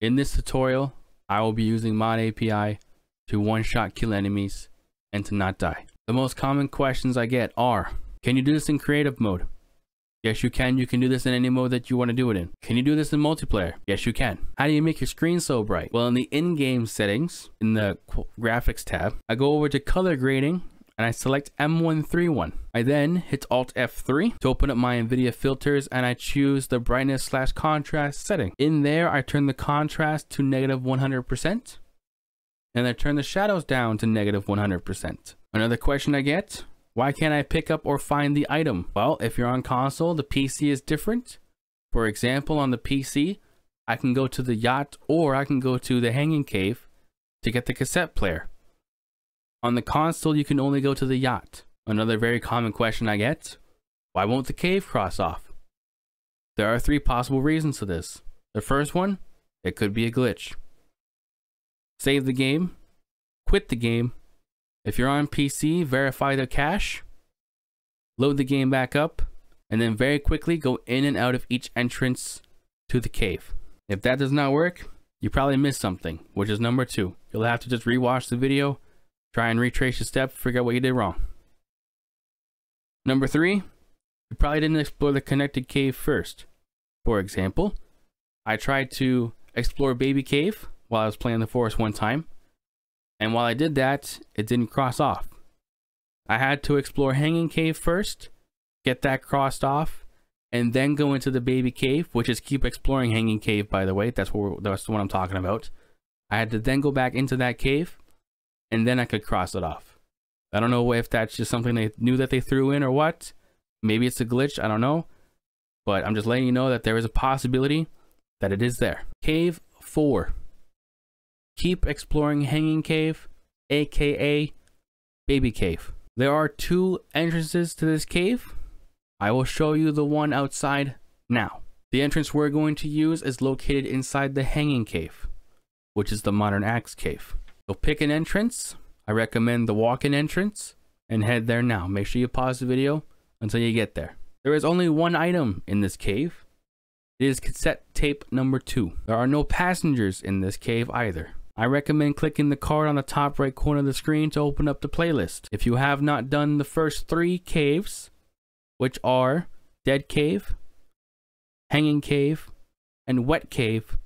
In this tutorial, I will be using Mod API to one-shot kill enemies and to not die. The most common questions I get are, can you do this in creative mode? Yes, you can. You can do this in any mode that you want to do it in. Can you do this in multiplayer? Yes, you can. How do you make your screen so bright? Well, in the in-game settings, in the graphics tab, I go over to color grading and I select M131. I then hit Alt F3 to open up my NVIDIA filters and I choose the brightness slash contrast setting. In there, I turn the contrast to negative 100% and I turn the shadows down to negative 100%. Another question I get, why can't I pick up or find the item? Well, if you're on console, the PC is different. For example, on the PC, I can go to the yacht or I can go to the hanging cave to get the cassette player. On the console, you can only go to the yacht. Another very common question I get, why won't the cave cross off? There are three possible reasons for this. The first one, it could be a glitch. Save the game, quit the game. If you're on PC, verify the cache, load the game back up, and then very quickly go in and out of each entrance to the cave. If that does not work, you probably missed something, which is number two. You'll have to just rewatch the video Try and retrace your steps, figure out what you did wrong. Number three, you probably didn't explore the connected cave first. For example, I tried to explore Baby Cave while I was playing the forest one time, and while I did that, it didn't cross off. I had to explore Hanging Cave first, get that crossed off, and then go into the Baby Cave, which is keep exploring Hanging Cave, by the way. That's what that's what I'm talking about. I had to then go back into that cave, and then I could cross it off. I don't know if that's just something they knew that they threw in or what. Maybe it's a glitch, I don't know. But I'm just letting you know that there is a possibility that it is there. Cave 4. Keep exploring Hanging Cave, aka Baby Cave. There are two entrances to this cave. I will show you the one outside now. The entrance we're going to use is located inside the Hanging Cave, which is the Modern Axe Cave. So pick an entrance. I recommend the walk-in entrance and head there now. Make sure you pause the video until you get there. There is only one item in this cave. It is cassette tape number two. There are no passengers in this cave either. I recommend clicking the card on the top right corner of the screen to open up the playlist. If you have not done the first three caves, which are Dead Cave, Hanging Cave, and Wet Cave,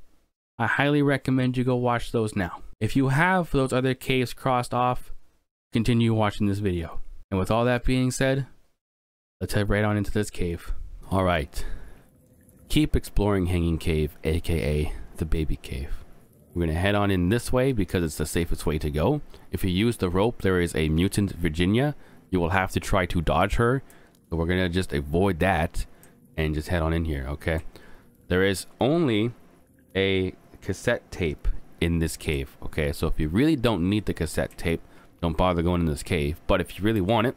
I highly recommend you go watch those now. If you have those other caves crossed off, continue watching this video. And with all that being said, let's head right on into this cave. All right. Keep exploring Hanging Cave, aka the Baby Cave. We're to head on in this way because it's the safest way to go. If you use the rope, there is a mutant Virginia. You will have to try to dodge her. So we're going to just avoid that and just head on in here, okay? There is only a cassette tape in this cave. Okay, so if you really don't need the cassette tape, don't bother going in this cave. But if you really want it,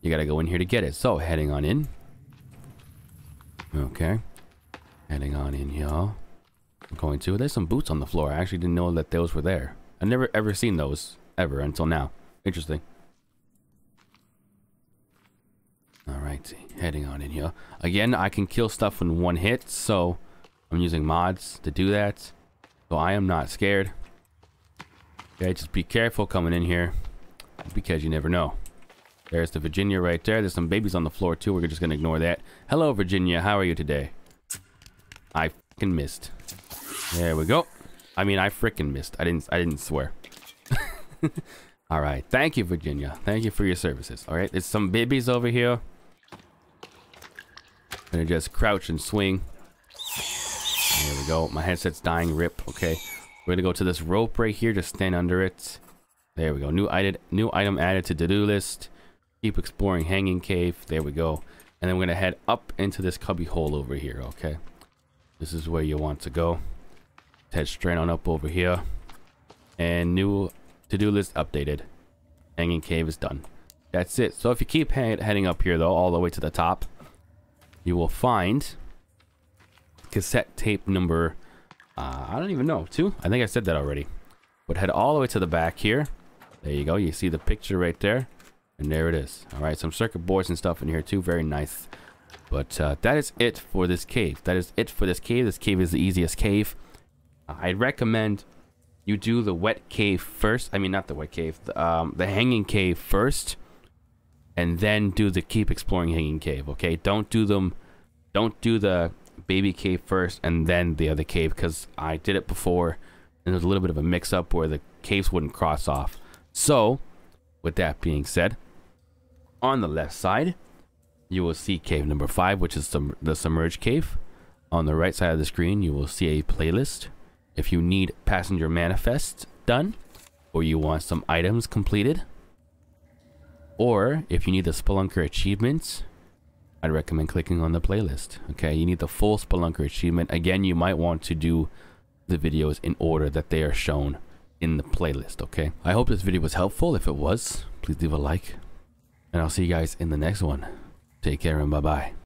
you gotta go in here to get it. So heading on in. Okay, heading on in here. I'm going to. There's some boots on the floor. I actually didn't know that those were there. I've never ever seen those ever until now. Interesting. Alright, heading on in here. Again, I can kill stuff in one hit, so I'm using mods to do that. So I am not scared. Okay, just be careful coming in here because you never know. There's the Virginia right there. There's some babies on the floor too. We're just gonna ignore that. Hello, Virginia. How are you today? I fucking missed. There we go. I mean, I freaking missed. I didn't. I didn't swear. All right. Thank you, Virginia. Thank you for your services. All right. There's some babies over here. Gonna just crouch and swing. There we go. My headset's dying. Rip. Okay. We're gonna go to this rope right here. Just stand under it. There we go. New item. New item added to to-do list. Keep exploring hanging cave. There we go. And then we're gonna head up into this cubby hole over here. Okay. This is where you want to go. Head straight on up over here. And new to-do list updated. Hanging cave is done. That's it. So if you keep head heading up here though, all the way to the top, you will find cassette tape number, uh, I don't even know, two? I think I said that already. But head all the way to the back here. There you go. You see the picture right there. And there it is. All right, some circuit boards and stuff in here too. Very nice. But uh, that is it for this cave. That is it for this cave. This cave is the easiest cave I'd recommend you do the wet cave first. I mean, not the wet cave, the, um, the hanging cave first, and then do the keep exploring hanging cave. Okay, don't do them. Don't do the baby cave first and then the other cave because I did it before and there's a little bit of a mix up where the caves wouldn't cross off. So, with that being said, on the left side, you will see cave number five, which is the, the submerged cave. On the right side of the screen, you will see a playlist. If you need passenger manifest done, or you want some items completed, or if you need the Spelunker achievements, I'd recommend clicking on the playlist. Okay, you need the full Spelunker achievement. Again, you might want to do the videos in order that they are shown in the playlist, okay? I hope this video was helpful. If it was, please leave a like. And I'll see you guys in the next one. Take care and bye-bye.